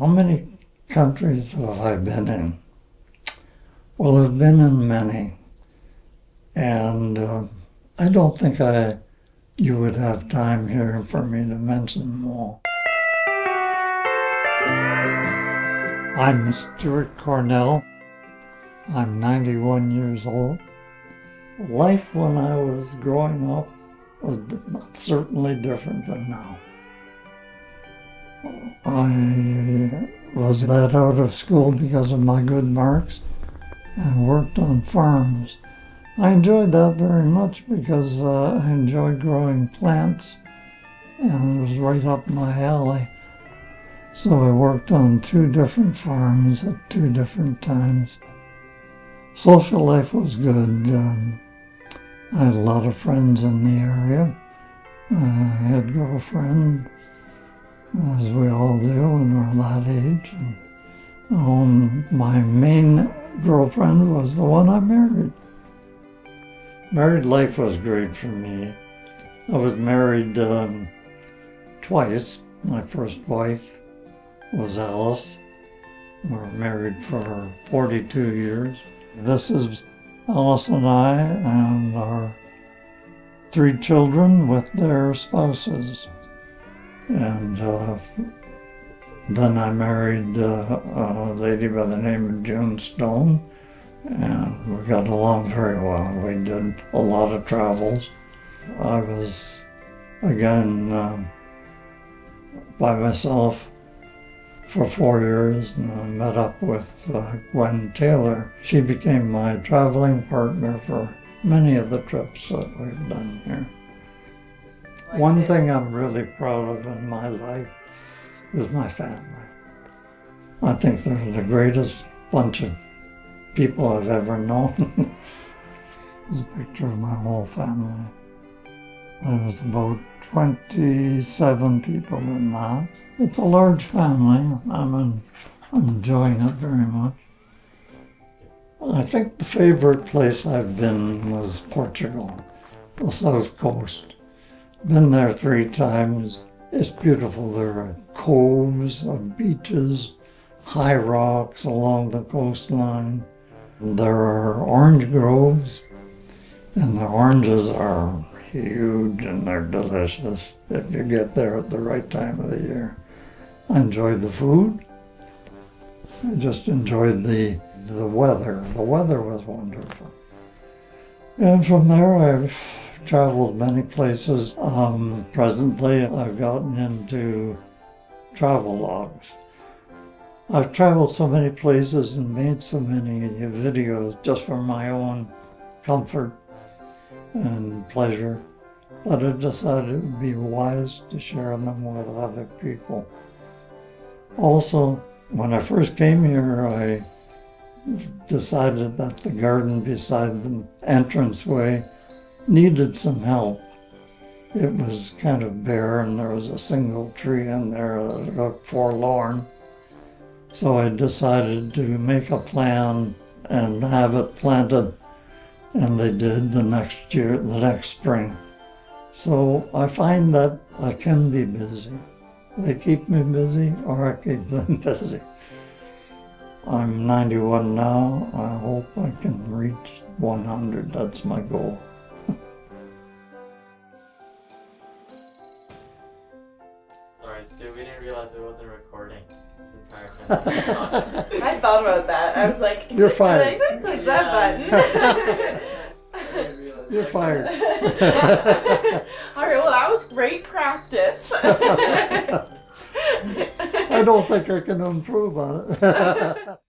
How many countries have I been in? Well, I've been in many, and uh, I don't think I you would have time here for me to mention them all. I'm Stewart Cornell. I'm 91 years old. Life when I was growing up was certainly different than now. I was let out of school because of my good marks and worked on farms. I enjoyed that very much because uh, I enjoyed growing plants and it was right up my alley. So I worked on two different farms at two different times. Social life was good. Um, I had a lot of friends in the area. Uh, I had a girlfriend, as we all do when we're that age. And, um, my main girlfriend was the one I married. Married life was great for me. I was married um, twice. My first wife was Alice. We were married for 42 years. This is Alice and I and our three children with their spouses. And uh, then I married uh, a lady by the name of June Stone, and we got along very well. We did a lot of travels. I was, again, um, by myself for four years and I met up with uh, Gwen Taylor. She became my traveling partner for many of the trips that we've done here. One thing I'm really proud of in my life is my family. I think they're the greatest bunch of people I've ever known. There's a picture of my whole family. There was about 27 people in that. It's a large family. I'm, in, I'm enjoying it very much. I think the favorite place I've been was Portugal, the south coast. Been there three times. It's beautiful. There are coves of beaches, high rocks along the coastline. There are orange groves, and the oranges are huge and they're delicious if you get there at the right time of the year. I enjoyed the food. I just enjoyed the the weather. The weather was wonderful. And from there, I've traveled many places. Um, presently, I've gotten into travel logs. I've traveled so many places and made so many videos just for my own comfort and pleasure that I decided it would be wise to share them with other people. Also, when I first came here, I decided that the garden beside the entranceway needed some help. It was kind of bare and there was a single tree in there that looked forlorn. So I decided to make a plan and have it planted and they did the next year, the next spring. So I find that I can be busy. They keep me busy or I keep them busy. I'm 91 now. I hope I can reach 100. That's my goal. Sorry, Stu, we didn't realize it wasn't recording this entire time. I thought about that. I was like, You're fired." Did fine. Click that button. You're fired. All right, well, that was great practice. I don't think I can improve on it.